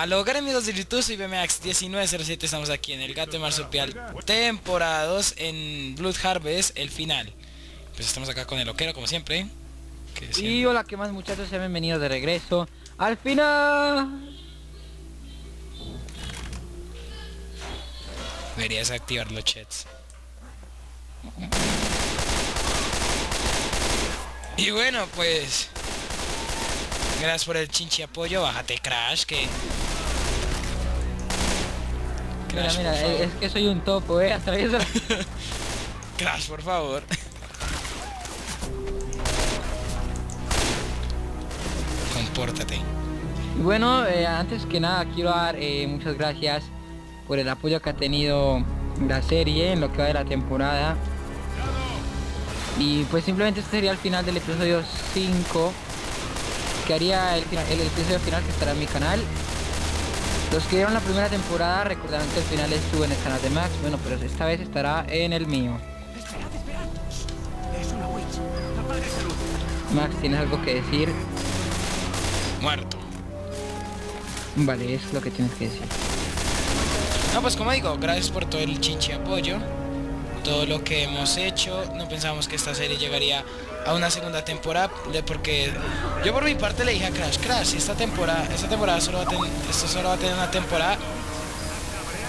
Aló, amigos de YouTube, soy BMAX1907, estamos aquí en el Gato Marsupial temporada 2 en Blood Harvest, el final. Pues estamos acá con el loquero como siempre. Y hola, ¿qué más muchachos? Sean bienvenidos de regreso al final. Deberías activar los chats. Y bueno, pues... Gracias por el chinchi apoyo, bájate Crash, que... mira, mira, es que soy un topo, eh, atraviesa Crash, por favor. Compórtate. Bueno, eh, antes que nada quiero dar eh, muchas gracias por el apoyo que ha tenido la serie en lo que va de la temporada. Y pues simplemente este sería el final del episodio 5 que haría el, el episodio final que estará en mi canal. Los que vieron la primera temporada recordarán que el final estuvo en el canal de Max, bueno, pero esta vez estará en el mío. Max, ¿tienes algo que decir? Muerto. Vale, es lo que tienes que decir. No, pues como digo, gracias por todo el chinche apoyo todo lo que hemos hecho. No pensamos que esta serie llegaría a una segunda temporada porque yo por mi parte le dije a Crash, Crash, esta temporada, esta temporada solo va a tener, esto solo va a tener una temporada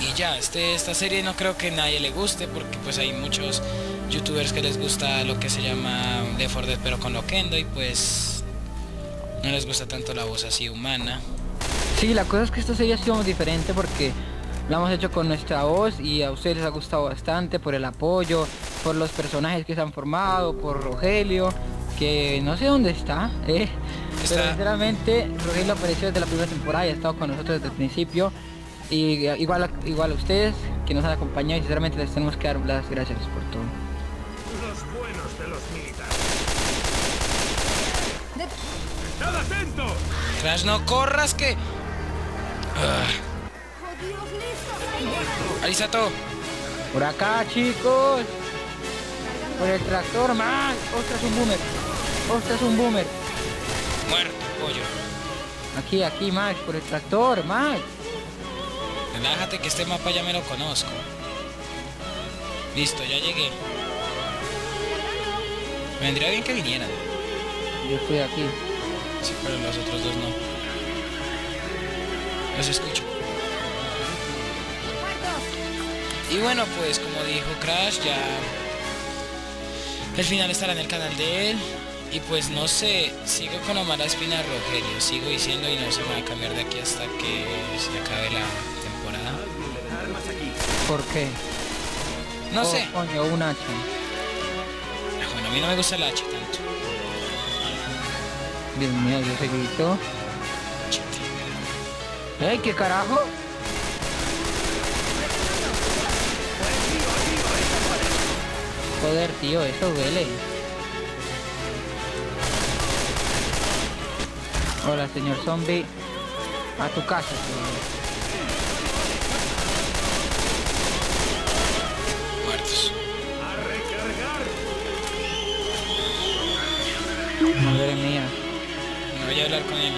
y ya, este, esta serie no creo que nadie le guste porque pues hay muchos youtubers que les gusta lo que se llama Left 4 Dead pero con Loquendo y pues no les gusta tanto la voz así humana. Sí, la cosa es que esta serie ha sido diferente porque lo hemos hecho con nuestra voz y a ustedes les ha gustado bastante por el apoyo, por los personajes que se han formado, por Rogelio, que no sé dónde está, eh. pero sinceramente Rogelio apareció desde la primera temporada y ha estado con nosotros desde el principio. Y igual, igual a ustedes que nos han acompañado y sinceramente les tenemos que dar las gracias por todo. Los buenos de los militares. ¡Estad atento! Crash, no corras que... Ah. Alisato. Por acá, chicos. Por el tractor, más. Ostras, un boomer. Ostras, un boomer. Muerto, pollo. Aquí, aquí, Max, por el tractor, Max. Relájate que este mapa ya me lo conozco. Listo, ya llegué. Me vendría bien que vinieran. Yo estoy aquí. Sí, pero los otros dos no. Los escucho. Y bueno, pues como dijo Crash, ya el final estará en el canal de él. Y pues no sé, sigo con Omar Espina Rogelio, sigo diciendo y no se me va a cambiar de aquí hasta que se acabe la temporada. ¿Por qué? No oh, sé. Coño, un hacha. Bueno, a mí no me gusta el hacha tanto. Dios mío, yo se grito. ¡Ey, qué carajo! Joder, tío, eso duele. Hola, señor zombie. A tu casa, Muertos. Madre mía. No voy a hablar con él.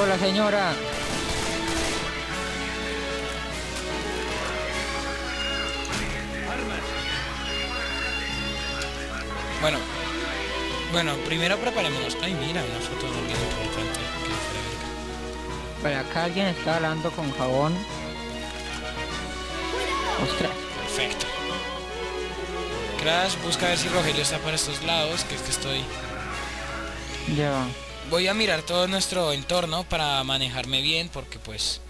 Hola, señora. Bueno, bueno, primero preparémonos. Ay, mira, una foto de alguien importante. Para acá alguien está hablando con jabón. Ostras. Perfecto. Crash, busca a ver si Rogelio está por estos lados, que es que estoy... Ya. Voy a mirar todo nuestro entorno para manejarme bien, porque pues...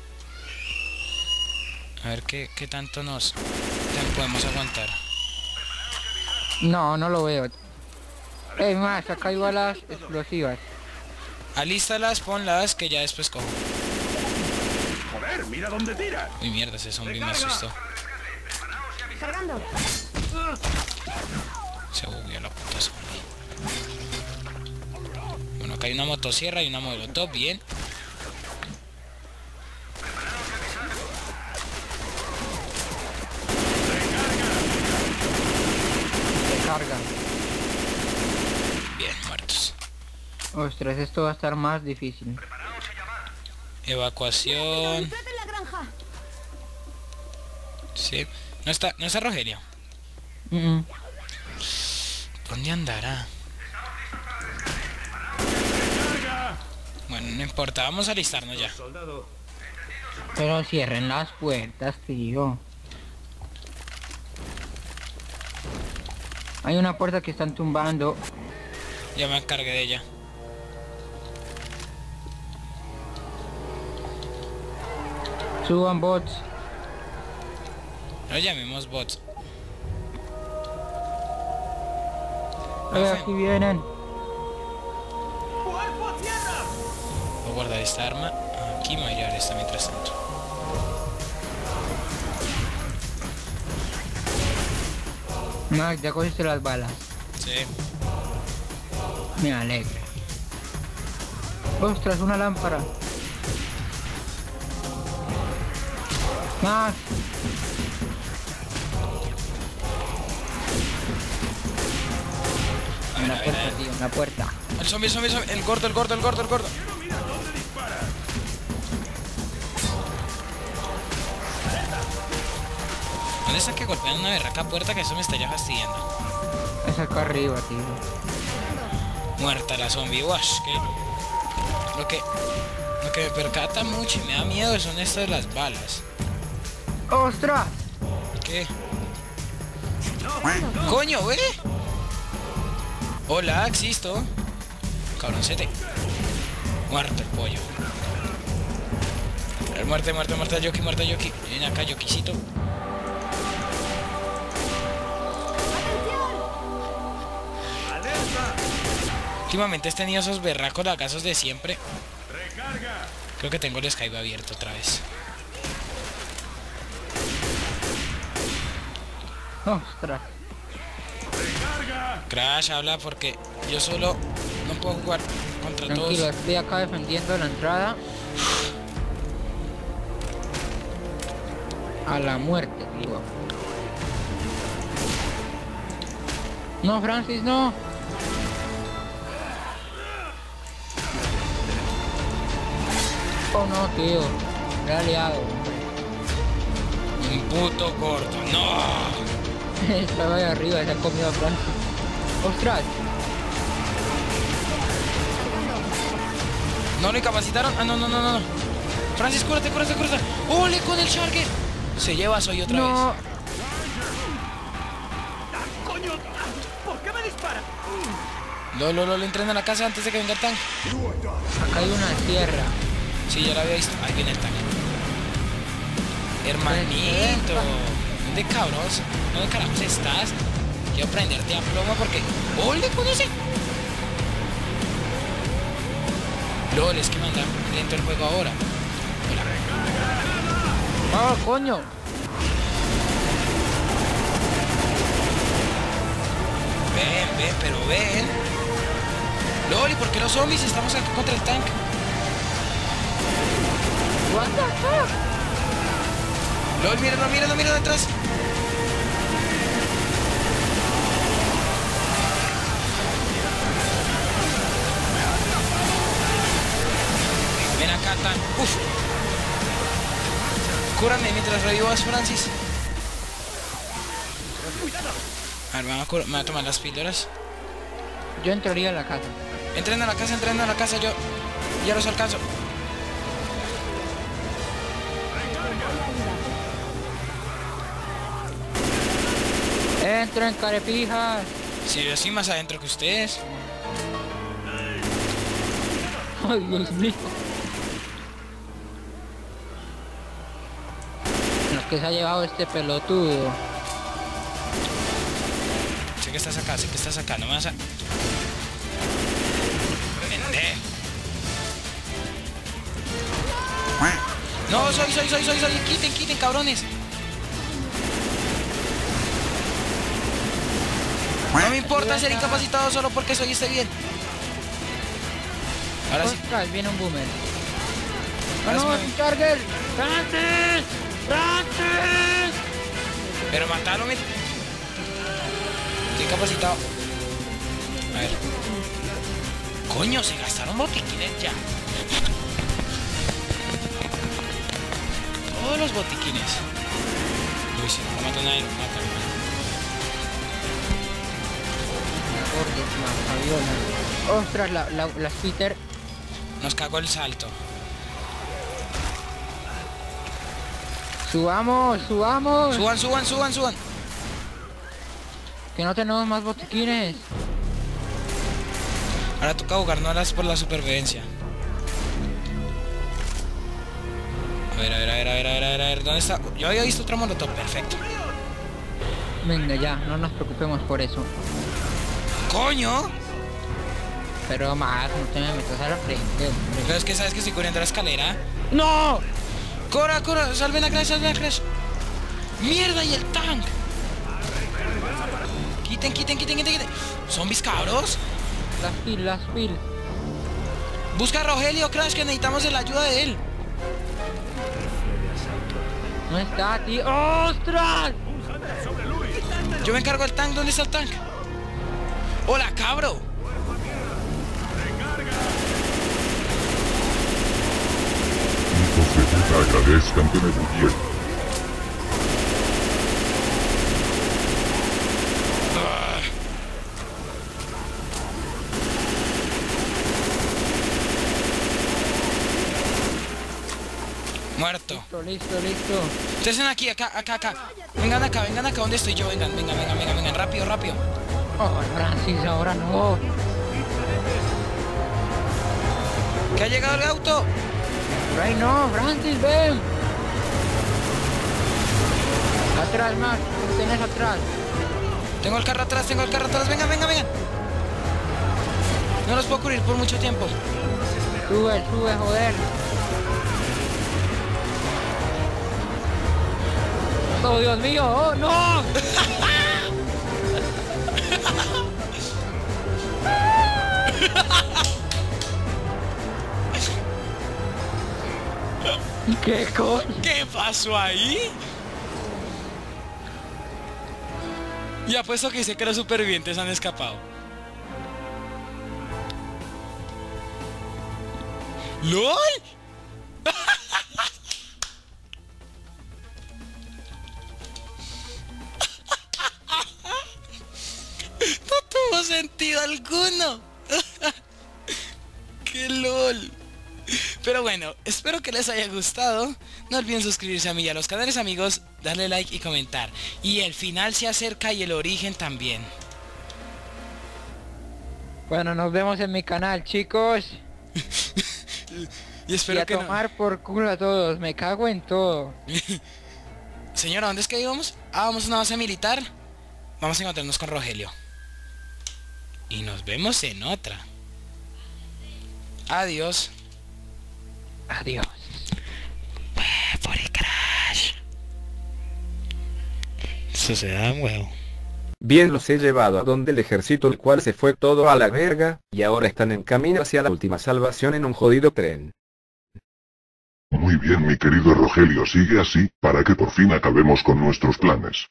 A ver qué, qué tanto nos podemos aguantar. No, no lo veo. Ey, más, acá hay balas explosivas. Alístalas, ponlas, que ya después cojo. Joder, mira dónde tira. Uy, mierda, ese zombie me asustó. Cargando. Se bugueó la puta zombie. Bueno, acá hay una motosierra y una molotov, bien. Ostras, esto va a estar más difícil. Evacuación. Sí. No está, no está Rogelio. Mm, mm. ¿Dónde andará? Bueno, no importa, vamos a alistarnos ya. Pero cierren las puertas, tío. Hay una puerta que están tumbando. Ya me encargué de ella. Suban bots. No llamemos bots. Aquí vienen. Voy a guardar esta arma. Aquí me voy a llevar esta mientras tanto. Max, ya cogiste las balas. Sí. Me alegra. Ostras, una lámpara. Max. A En ver, la a ver, a puerta, tío, en la puerta. El zombie, el zombie, el zombie. El gordo, el gordo, el gordo, el gordo. Dónde dispara. ¿Dónde está que golpean una berraca puerta que eso me está ya fastidiando? Es acá arriba, tío. Muerta la zombie, wash, que lo que lo que me percata mucho y me da miedo son estas las balas. ¡Ostras! ¿Qué? ¡Coño, ve! Hola, existo. Cabroncete. Muerto el pollo. Muerte, muerte, muerte, Yoki, muerte, Yoki. Ven acá, Yokicito. Últimamente he tenido esos berracos lagazos de siempre. Creo que tengo el Skype abierto otra vez. ¡Ostras! Crash habla porque yo solo no puedo jugar contra Tranquilo, todos. estoy acá defendiendo la entrada. A la muerte, tío. No, Francis, no. Oh no, tío. Me ha liado. Un puto gordo. ¡No! Estaba ahí arriba, se ha comido a Francis. ¡Ostras! ¿No lo incapacitaron? Ah, no, no, no, no. Francis, cúrate, cúrate, cúrate. ¡Ole con el Charger! Se lleva soy otra No. vez. ¡Coño! ¿Por qué me dispara? Lo, lo, lo, lo entrena a la casa antes de que venga el tanque. Acá hay una sierra. Sí, ya lo había visto. Ahí viene el tanque. Hermanito. ¿Dónde cabrón? ¿Dónde carajos estás? Quiero prenderte a plomo porque... ¡Ole con ese! LOL, es que me anda lento el juego ahora. Hola. ¡Ah, coño! Ven, ven, pero ven. LOL, ¿y por qué los zombies estamos aquí contra el tanque? What the fuck? LOL, mírenlo, mírenlo, mírenlo detrás. Ven acá, tan. Uf. Cúrame mientras revivas, Francis. A ver, me voy a, me voy a tomar las píldoras. Yo entraría a la casa. Entren a la casa, entren a la casa, yo ya los alcanzo. Entren, carepijas. Si yo estoy más adentro que ustedes. Ay, Dios mío. Que se ha llevado este pelotudo. Sé que estás acá, sé que estás acá, no me vas a... Pendejo. No, soy, soy, soy, soy, soy. Quiten, quiten, cabrones. No me importa ser incapacitado solo porque soy este bien. Ahora sí. Viene un boomer. Ahora sí ¡No, me- es un Charger! ¡Francis! ¡Francis! Pero matalo, me... Estoy incapacitado. A ver. Coño, se gastaron botiquines ya. Todos los botiquines. Uy, si no matan a él, matan. Gordos, más aviones. Ostras, la, la, las Peter. Nos cagó el salto. Subamos, subamos. Suban, suban, suban, suban. Que no tenemos más botiquines. Ahora toca jugar nolas por la supervivencia. A ver, a ver, a ver, a ver, a ver, a ver, a ver, ¿dónde está? Yo había visto otro molotov, perfecto. Venga ya, no nos preocupemos por eso. ¡Coño! Pero más, no te me metas a la frente, hombre. Pero es que sabes que estoy corriendo la escalera. ¡No! ¡Cora, cora! ¡Salven a Crash, salven a Crash! ¡Mierda! ¡Y el tank! Quiten, quiten, quiten, quiten, quiten. ¿Zombies cabros? Las pil, las pil. Busca a Rogelio, Crash, que necesitamos de la ayuda de él. No está, tío. ¡Ostras! Yo me encargo del tank. ¿Dónde está el tank? ¡Hola, cabro! Hijos de puta agradezcan que me bugueen. Muerto. Listo, listo, listo. Ustedes ven aquí, acá, acá, acá. Vengan acá, vengan acá. ¿Dónde estoy yo? Vengan, vengan, vengan, vengan, vengan. Rápido, rápido. Oh, Francis, ahora no. Que ha llegado el auto. Ray, no, Francis, ven. Atrás, más. Tienes atrás. Tengo el carro atrás, tengo el carro atrás. Vengan, vengan, vengan. No los puedo cubrir por mucho tiempo. Sube, sube, joder. Oh, Dios mío, oh, no. ¿Qué. ¿Qué pasó ahí? Y apuesto que dice que los supervivientes han escapado. ¡LOL! Espero que les haya gustado. No olviden suscribirse a mí y a los canales amigos, darle like y comentar. Y el final se acerca y el origen también. Bueno, nos vemos en mi canal, chicos. Y Y espero a que no- tomar por culo a todos. Me cago en todo. Señora, ¿dónde es que íbamos? Ah, vamos a una base militar. Vamos a encontrarnos con Rogelio. Y nos vemos en otra. Adiós. Adiós. Por el crash. Eso se da huevo. Bien los he llevado a donde el ejército el cual se fue todo a la verga, y ahora están en camino hacia la última salvación en un jodido tren. Muy bien mi querido Rogelio sigue así, para que por fin acabemos con nuestros planes.